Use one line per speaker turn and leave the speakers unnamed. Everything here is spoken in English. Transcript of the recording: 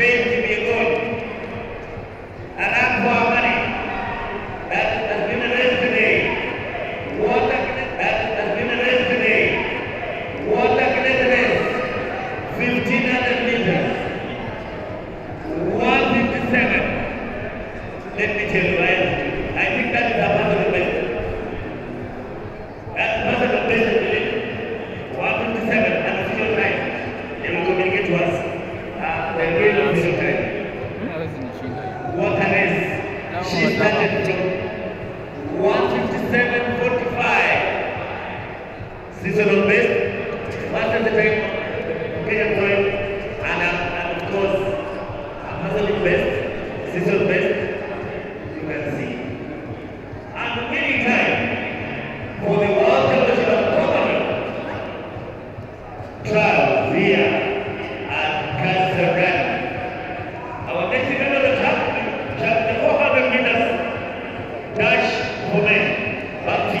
vem de mim. She's started to 157.45. Seasonal best, faster the time, Kenyan time, and, uh, and of course, absolute best, seasonal best.